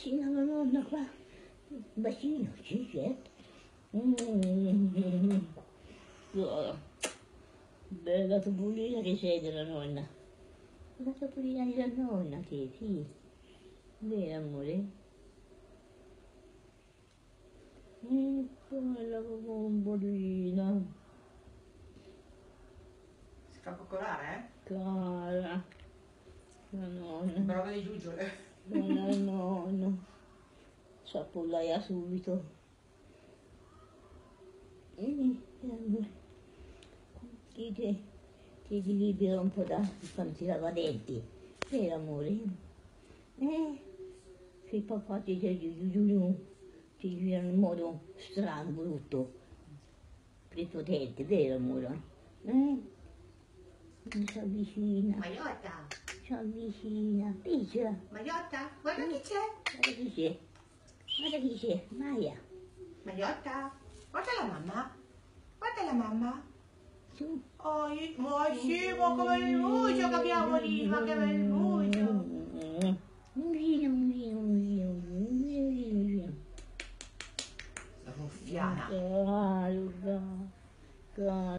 Sina la nonna qua. Un bacino, sì, certo. Mm. Bella topolina che sei della nonna. La topolina della nonna che sì. Vero amore? Mm, bella bombolina. Si fa coccolare, eh? Cara. La nonna. Brava di giuggiole. No, no, no. Sappollaia subito. Eh, amore. Ti, ti, ti, ti libera un po' da quando ti lava denti. Vero amore? Eh? Se il papà ti dice giù giù giù giù, ti gira in modo strano, brutto. Prepotente, vero amore? Eh? Mi si avvicina, Magliotta, si avvicina, piccola. Magliotta, guarda chi c'è. Guarda chi c'è. Guarda chi c'è. Maia. Magliotta, guarda la mamma. Guarda la mamma. Su. Oh, ma sì, ma che bel muso che abbiamo lì, ma che bel muso. Musino, musino, musino, musino, musino. La ruffiana. Ah,